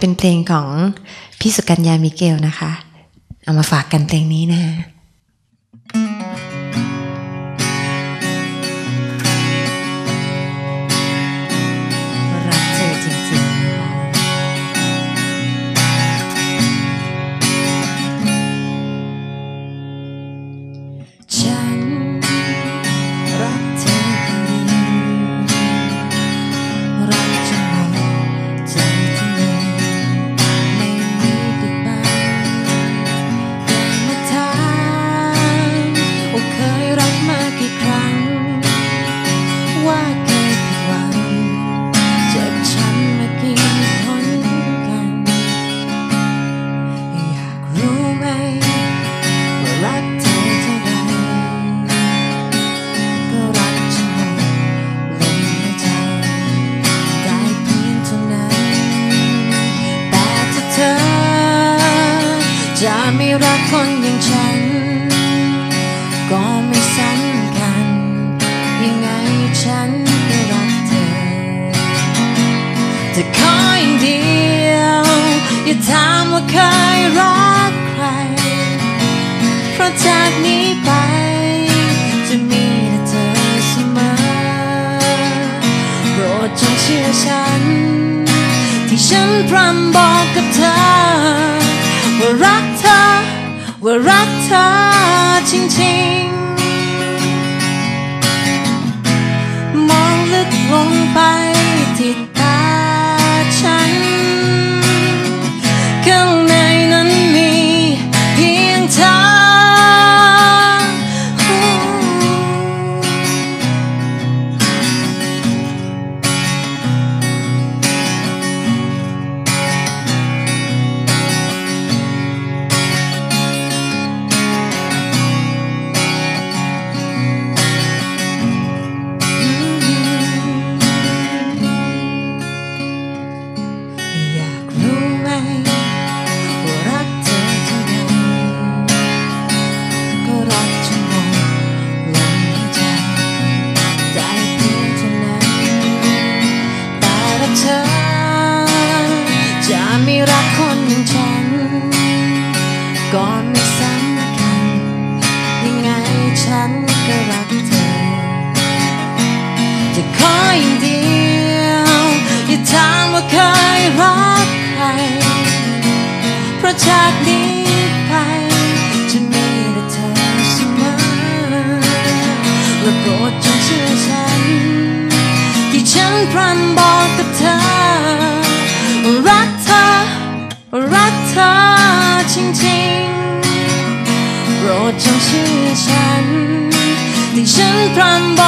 เป็นเพลงของพี่สุกัญญามิเกลนะคะ เอามาฝากกันเพลงนี้นะรั รักคนอย่างฉัน ก็ไม่สำคัญ ยังไงฉันก็รักเธอจะขออย่างเดียว อย่าถามว่าเคยรักใคร เพราะจากนี้ไปจะมีแต่เธอเสมอโปรดจงเชื่อฉัน ที่ฉันพร่ำบอกกับเธอว่ารัก เธอว่า คนอย่างฉันไม่สำคัญ ยังไงฉันก็รักเธอ จะขออย่างเดียว อย่าถามว่าเคยรักใคร เพราะจากนี้ไป จะมีแต่เธอเสมอและโปรดจงเชื่อฉัน ที่ฉันพร่ำบอกกับเธอ entrando